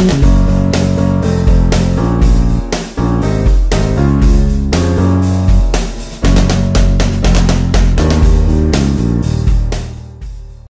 Mm-hmm.